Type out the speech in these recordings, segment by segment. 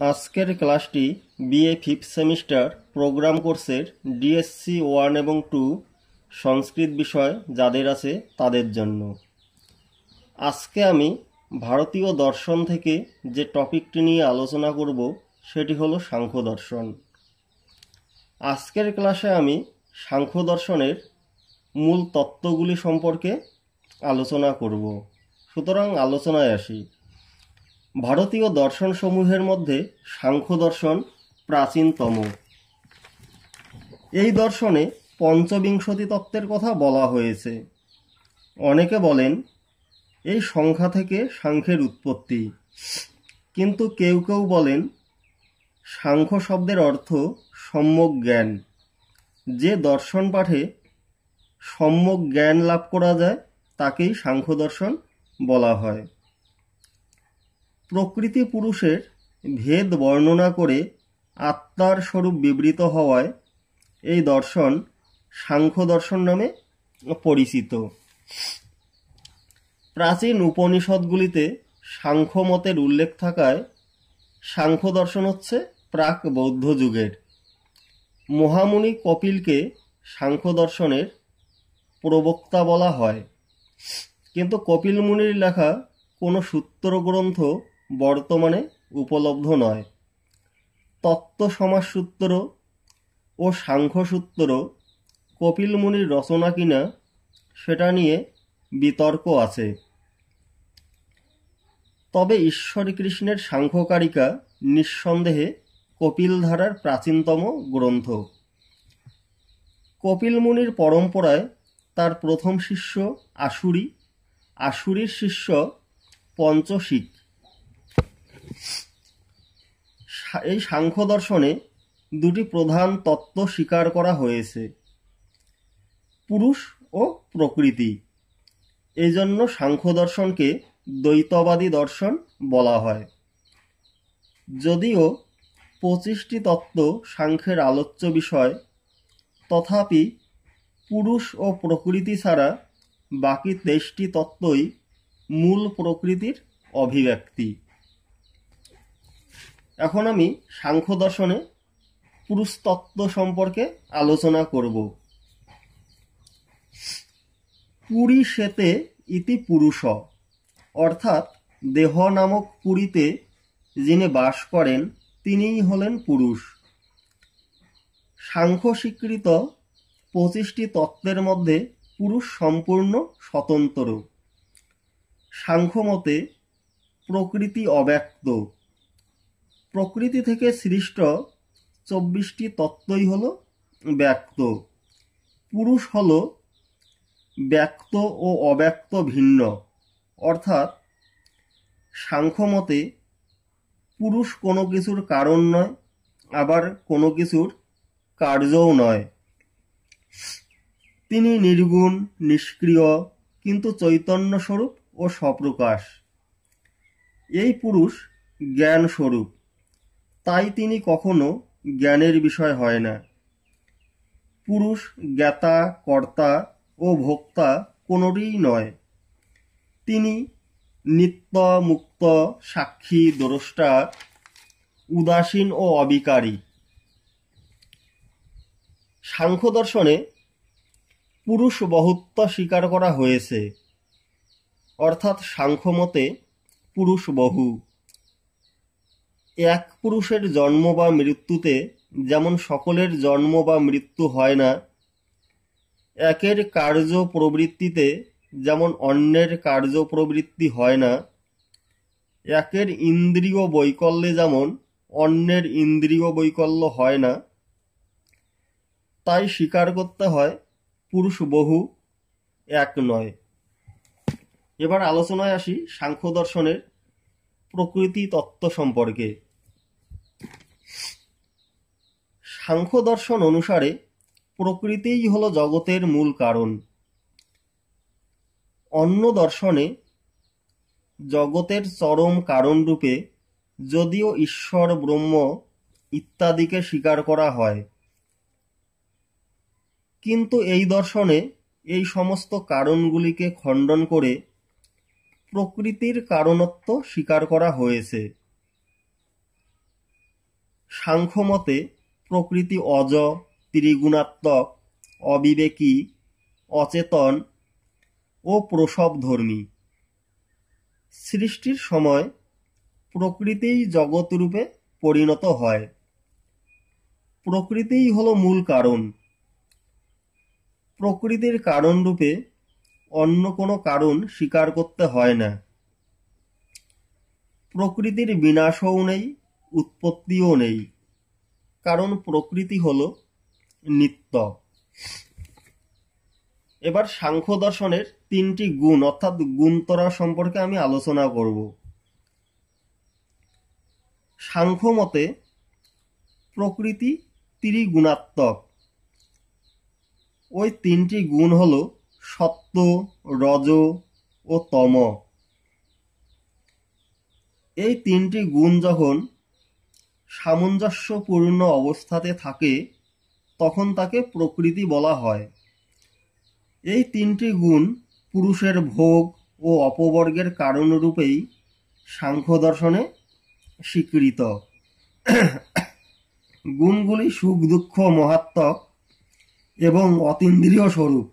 আজকের ক্লাসটি BA fifth semester program কোর্সের ডিএসসি ওয়ান এবং টু সংস্কৃত বিষয় যাদের আছে তাদের জন্য। আজকে আমি ভারতীয় দর্শন থেকে যে টপিকটি নিয়ে আলোচনা করব, সেটি হলো সাংখ্য দর্শন। আজকের ক্লাসে আমি সাংখ্য দর্শনের মূল তত্ত্বগুলি সম্পর্কে আলোচনা করব। সুতরাং আলোচনায় আসি। ভারতীয় দর্শনসমূহের মধ্যে সাংখ্য দর্শন প্রাচীনতম। এই দর্শনে পঞ্চবিংশতি তত্ত্বের কথা বলা হয়েছে। অনেকে বলেন, এই সংখ্যা থেকে সাংখ্যের উৎপত্তি। কিন্তু কেউ কেউ বলেন, সাংখ্য শব্দের অর্থ সম্যক জ্ঞান। যে দর্শন পাঠে সম্যক জ্ঞান লাভ করা যায়, তাকেই সাংখ্য দর্শন বলা হয়। প্রকৃতি পুরুষের ভেদ বর্ণনা করে আত্মার স্বরূপ বিবৃত হওয়ায় এই দর্শন সাংখ্য দর্শন নামে পরিচিত। প্রাচীন উপনিষদগুলিতে সাংখ্য মতের উল্লেখ থাকায় সাংখ্য দর্শন হচ্ছে প্রাক বৌদ্ধ যুগের। মহামুনি কপিলকে সাংখ্য দর্শনের প্রবক্তা বলা হয়। কিন্তু কপিল মুনির লেখা কোনো সূত্র গ্রন্থ বর্তমানে উপলব্ধ নয়। তত্ত্ব সমাজসূত্র ও সাংখ্যসূত্র কপিল মুনির রচনা কিনা, সেটা নিয়ে বিতর্ক আছে। তবে ঈশ্বর কৃষ্ণের সাংখ্যকারিকা নিঃসন্দেহে কপিল ধারার প্রাচীনতম গ্রন্থ। কপিল মুনির পরম্পরায় তার প্রথম শিষ্য আশুরি, আশুরির শিষ্য পঞ্চশিক এই সাংখ্য দর্শনে দুটি প্রধান তত্ত্ব স্বীকার করা হয়েছে, পুরুষ ও প্রকৃতি। এই জন্য সাংখ্য দর্শনকে দ্বৈতবাদী দর্শন বলা হয়। যদিও পঁচিশটি তত্ত্ব সাংখ্যের আলোচ্য বিষয়, তথাপি পুরুষ ও প্রকৃতি ছাড়া বাকি তেইশটি তত্ত্বই মূল প্রকৃতির অভিব্যক্তি। এখন আমি সাংখ্য দর্শনে পুরুষ তত্ত্ব সম্পর্কে আলোচনা করব। পুরী সেতে ইতি পুরুষ, অর্থাৎ দেহ নামক পুরীতে যিনি বাস করেন, তিনিই হলেন পুরুষ। সাংখ্য স্বীকৃত পঁচিশটি তত্ত্বের মধ্যে পুরুষ সম্পূর্ণ স্বতন্ত্র। সাংখ্যমতে প্রকৃতি অব্যক্ত। প্রকৃতি থেকে সৃষ্ট চব্বিশটি তত্ত্বই হল ব্যক্ত। পুরুষ হল ব্যক্ত ও অব্যক্ত ভিন্ন। অর্থাৎ সাংখ্যমতে পুরুষ কোনো কিছুর কারণ নয়, আবার কোনো কিছুর কার্যও নয়। তিনি নির্গুণ, নিষ্ক্রিয়, কিন্তু চৈতন্য স্বরূপ ও স্বপ্রকাশ এই পুরুষ জ্ঞান স্বরূপ তাই তিনি কখনো জ্ঞানের বিষয় হয় না। পুরুষ, জ্ঞাতা, কর্তা ও ভোক্তা কোনোটিই নয়। তিনি নিত্য মুক্ত সাক্ষী, দ্রষ্টা, উদাসীন ও অবিকারী। সাংখ্য দর্শনে পুরুষ বহুত্ব স্বীকার করা হয়েছে। অর্থাৎ সাংখ্যমতে পুরুষ বহু। এক পুরুষের জন্ম বা মৃত্যুতে যেমন সকলের জন্ম বা মৃত্যু হয় না, একের কার্য প্রবৃত্তিতে যেমন অন্যের কার্য প্রবৃত্তি হয় না, একের ইন্দ্রিয় বৈকল্যে যেমন অন্যের ইন্দ্রিয় বৈকল্য হয় না, তাই স্বীকার করতে হয় পুরুষ বহু, এক নয়। এবার আলোচনায় আসি সাংখ্য দর্শনের প্রকৃতি তত্ত্ব সম্পর্কে। সাংখ্য দর্শন অনুসারে প্রকৃতিই হল জগতের মূল কারণ। অন্য দর্শনে জগতের চরম কারণরূপে যদিও ঈশ্বর, ব্রহ্ম ইত্যাদিকে স্বীকার করা হয়। কিন্তু এই দর্শনে এই সমস্ত কারণগুলিকে খণ্ডন করে প্রকৃতির কারণত্ব স্বীকার করা হয়েছে। সাংখ্যমতে প্রকৃতি অজ, ত্রিগুণাত্মক, অবিবেকী, অচেতন ও প্রসবধর্মী। সৃষ্টির সময় প্রকৃতিই জগৎরূপে পরিণত হয়। প্রকৃতিই হল মূল কারণ। প্রকৃতির কারণরূপে অন্য কোনো কারণ স্বীকার করতে হয় না। প্রকৃতির বিনাশও নেই, উৎপত্তিও নেই। কারণ প্রকৃতি হল নিত্য। এবার সাংখ্য দর্শনের তিনটি গুণ, অর্থাৎ গুণতরা সম্পর্কে আমি আলোচনা করব। সাংখ্য মতে প্রকৃতি ত্রিগুণাত্মক। ওই তিনটি গুণ হল সত্য, রজ ও তম। এই তিনটি গুণ যখন সামঞ্জস্যপূর্ণ অবস্থাতে থাকে, তখন তাকে প্রকৃতি বলা হয়। এই তিনটি গুণ পুরুষের ভোগ ও অপবর্গের কারণরূপেই সাংখ্য দর্শনে স্বীকৃত। গুণগুলি সুখ, দুঃখ, মহাত্মক এবং অতীন্দ্রিয় স্বরূপ।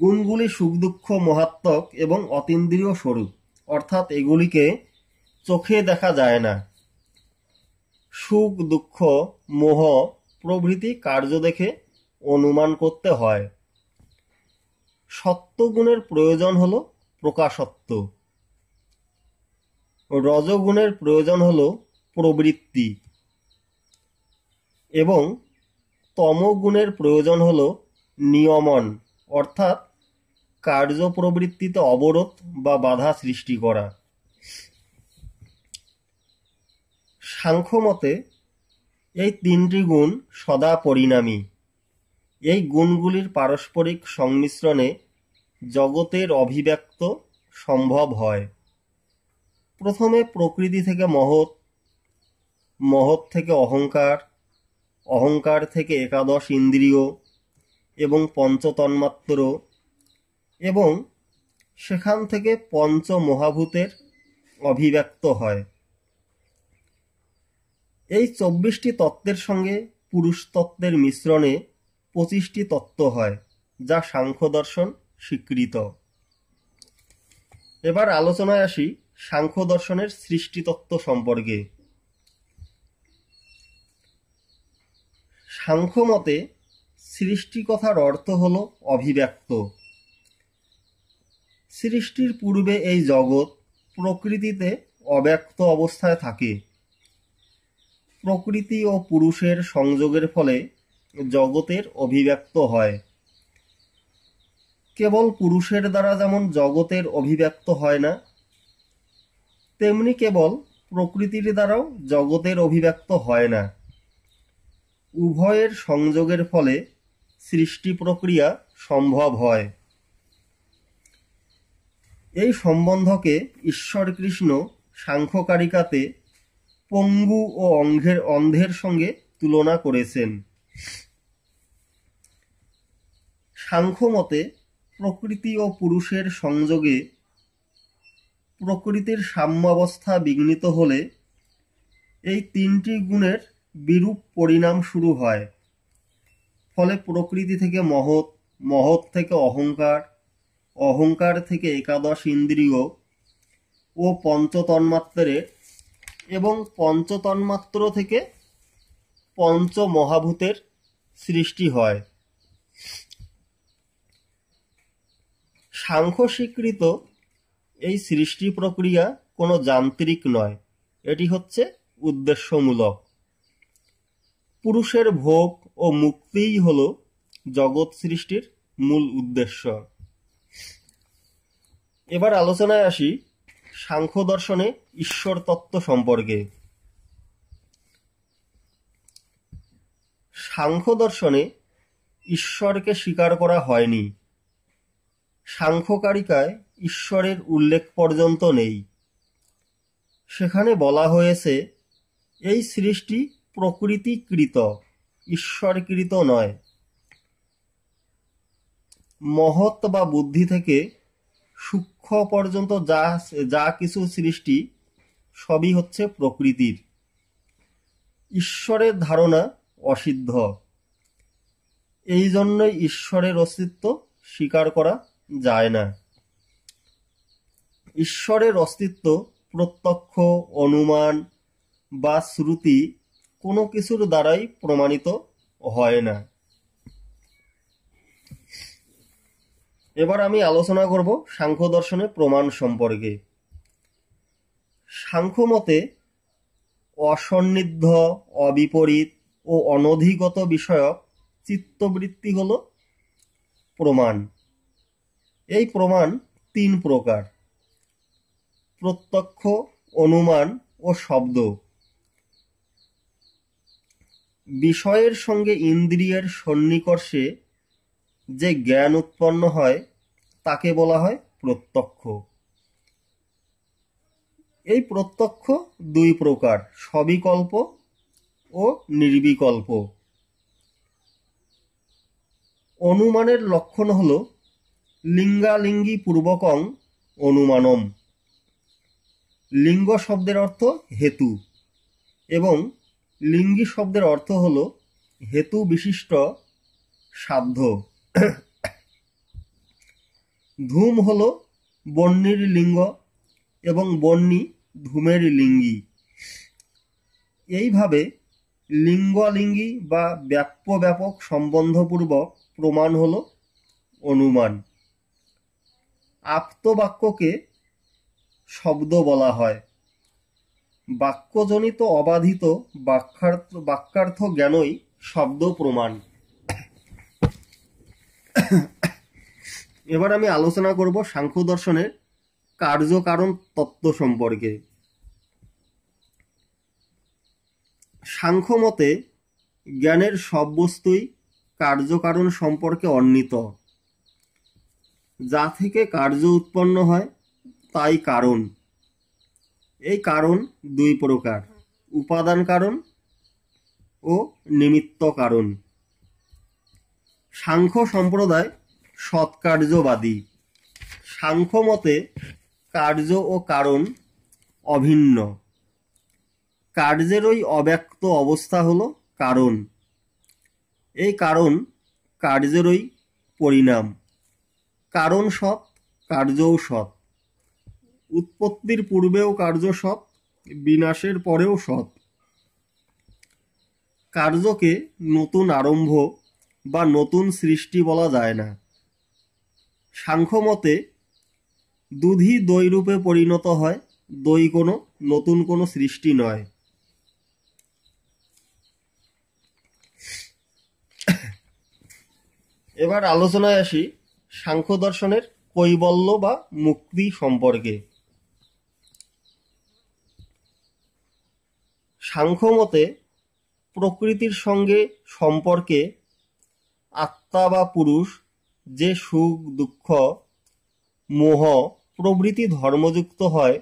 গুণগুলি সুখ, দুঃখ, মহাত্মক এবং অতীন্দ্রিয় স্বরূপ। অর্থাৎ এগুলিকে চোখে দেখা যায় না। সুখ, দুঃখ, মোহ প্রভৃতি কার্য দেখে অনুমান করতে হয়। সত্যগুণের প্রয়োজন হল প্রকাশত্ব। রজগুণের প্রয়োজন হল প্রবৃত্তি। এবং তমগুণের প্রয়োজন হল নিয়মন, অর্থাৎ কার্য প্রবৃত্তিতে অবরোধ বা বাধা সৃষ্টি করা। সাংখ্যমতে এই তিনটি গুণ সদা পরিণামী। এই গুণগুলির পারস্পরিক সংমিশ্রণে জগতের অভিব্যক্ত সম্ভব হয়। প্রথমে প্রকৃতি থেকে মহৎ মহৎ থেকে অহংকার অহংকার থেকে একাদশ ইন্দ্রিয় এবং পঞ্চতন্মাত্র এবং সেখান থেকে পঞ্চ মহাভূতের অভিব্যক্ত হয়। এই চব্বিশটি তত্ত্বের সঙ্গে পুরুষ তত্ত্বের মিশ্রণে পঁচিশটি তত্ত্ব হয়, যা সাংখ্য দর্শন স্বীকৃত। এবার আলোচনায় আসি সাংখ্য দর্শনের সৃষ্টিতত্ত্ব সম্পর্কে। সাংখ্য মতে সৃষ্টি কথার অর্থ হল অভিব্যক্ত। সৃষ্টির পূর্বে এই জগৎ প্রকৃতিতে অব্যক্ত অবস্থায় থাকে। প্রকৃতি ও পুরুষের সংযোগের ফলে জগতের অভিব্যক্ত হয়। কেবল পুরুষের দ্বারা যেমন জগতের অভিব্যক্ত হয় না, তেমনি কেবল প্রকৃতির দ্বারাও জগতের অভিব্যক্ত হয় না। উভয়ের সংযোগের ফলে সৃষ্টি প্রক্রিয়া সম্ভব হয়। এই সম্বন্ধকে ঈশ্বর কৃষ্ণ সাংখ্যকারিকাতে পঙ্গু ও অঙ্ঘের অন্ধের সঙ্গে তুলনা করেছেন। সাংখ্যমতে প্রকৃতি ও পুরুষের সংযোগে প্রকৃতির সাম্যাবস্থা বিঘ্নিত হলে এই তিনটি গুণের বিরূপ পরিণাম শুরু হয়। ফলে প্রকৃতি থেকে মহৎ মহৎ থেকে অহংকার অহংকার থেকে একাদশ ইন্দ্রিয় ও পঞ্চতন্মাত্রের এবং পঞ্চতন্মাত্র থেকে পঞ্চ মহাভূতের সৃষ্টি হয়। সাংখ্য স্বীকৃত এই সৃষ্টি প্রক্রিয়া কোনো যান্ত্রিক নয়, এটি হচ্ছে উদ্দেশ্যমূলক। পুরুষের ভোগ ও মুক্তিই হল জগৎ সৃষ্টির মূল উদ্দেশ্য। এবার আলোচনায় আসি সাংখ্য দর্শনে ঈশ্বর তত্ত্ব সম্পর্কে। সাংখ্য দর্শনে ঈশ্বরকে স্বীকার করা হয়নি। সাংখ্যকারিকায় ঈশ্বরের উল্লেখ পর্যন্ত নেই। সেখানে বলা হয়েছে, এই সৃষ্টি প্রকৃতিকৃত, ঈশ্বরকৃত নয়। মহৎ বা বুদ্ধি থেকে সূক্ষ্ম পর্যন্ত যা যা কিছু সৃষ্টি, সবই হচ্ছে প্রকৃতির। ঈশ্বরের ধারণা অসিদ্ধ। এই জন্যই ঈশ্বরের অস্তিত্ব স্বীকার করা যায় না। ঈশ্বরের অস্তিত্ব প্রত্যক্ষ, অনুমান বা শ্রুতি কোনো কিছুর দ্বারাই প্রমাণিত হয় না। এবার আমি আলোচনা করব সাংখ্য দর্শনের প্রমাণ সম্পর্কে। সাংখ্য মতে অসন্নিধ্য, অবিপরীত ও অনধিগত বিষয়ক চিত্তবৃত্তি হল প্রমাণ। এই প্রমাণ তিন প্রকার। প্রত্যক্ষ, অনুমান ও শব্দ। বিষয়ের সঙ্গে ইন্দ্রিয়ের সন্নিকর্ষে যে জ্ঞান উৎপন্ন হয়, তাকে বলা হয় প্রত্যক্ষ। এই প্রত্যক্ষ দুই প্রকার, সবিকল্প ও নির্বিকল্প। অনুমানের লক্ষণ হল লিঙ্গালিঙ্গি পূর্বকং অনুমানম। লিঙ্গ শব্দের অর্থ হেতু এবং লিঙ্গি শব্দের অর্থ হল হেতু বিশিষ্ট, সাধ্য। ধূম হল বন্যির লিঙ্গ এবং বন্যী ধূমের লিঙ্গি। এইভাবে লিঙ্গলিঙ্গি বা ব্যাপ্য ব্যাপক সম্বন্ধপূর্বক প্রমাণ হল অনুমান। আপ্তবাক্যকে শব্দ বলা হয়। বাক্যজনিত অবাধিত বাক্যার্থ বাক্যার্থ জ্ঞানই শব্দ প্রমাণ। এবার আমি আলোচনা করব সাংখ্য দর্শনের কার্যকারণ তত্ত্ব সম্পর্কে। সাংখ্য মতে জ্ঞানের সব বস্তুই কার্যকারণ সম্পর্কে অন্বিত। যা থেকে কার্য উৎপন্ন হয়, তাই কারণ। এই কারণ দুই প্রকার, উপাদান কারণ ও নিমিত্ত কারণ। সাংখ্য সম্প্রদায় সৎকার্যবাদী। সাংখ্য মতে কার্য ও কারণ অভিন্ন। কার্যের ওই অব্যক্ত অবস্থা হল কারণ। এই কারণ কার্যেরই পরিণাম। কারণ সৎ, কার্যও সৎ। উৎপত্তির পূর্বেও কার্য সৎ, বিনাশের পরেও সৎ। কার্যকে নতুন আরম্ভ বা নতুন সৃষ্টি বলা যায় না। সাংখ্যমতে দুধি দই রূপে পরিণত হয়, দই কোনো নতুন কোনো সৃষ্টি নয়। এবার আলোচনায় আসি সাংখ্য দর্শনের কৈবল্য বা মুক্তি সম্পর্কে। সাংখ্য মতে, প্রকৃতির সঙ্গে সম্পর্কে আত্মা বা পুরুষ, যে সুখ, দুঃখ, মোহ প্রভৃতি ধর্মযুক্ত হয়,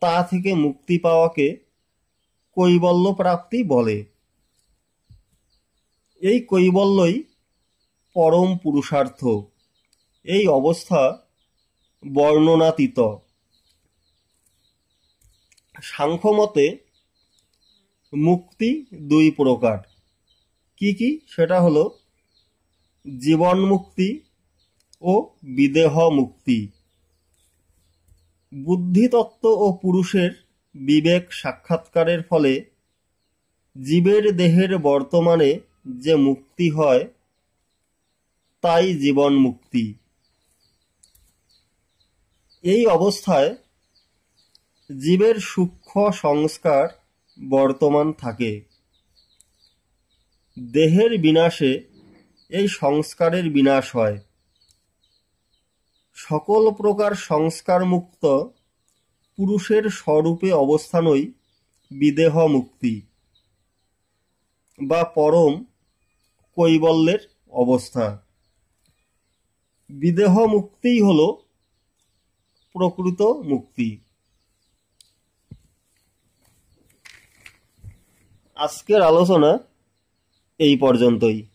তা থেকে মুক্তি পাওয়াকে কৈবল্য প্রাপ্তি বলে। এই কৈবল্যই পরম পুরুষার্থ। এই অবস্থা বর্ণনাতীত। সাংখ্যমতে মুক্তি দুই প্রকার। কি কি? সেটা হলো জীবন মুক্তি ও বিদেহ মুক্তি বুদ্ধিতত্ত্ব ও পুরুষের বিবেক সাক্ষাৎকারের ফলে জীবের দেহের বর্তমানে যে মুক্তি হয়, তাই জীবন মুক্তি এই অবস্থায় জীবের সূক্ষ্ম সংস্কার বর্তমান থাকে। দেহের বিনাশে এই সংস্কারের বিনাশ হয়। সকল প্রকার সংস্কার মুক্ত পুরুষের স্বরূপে অবস্থানই বিদেহ মুক্তি বা পরম কৈবল্যের অবস্থা। বিদেহ মুক্তিই হল প্রকৃত মুক্তি। আজকের আলোচনা এই পর্যন্তই।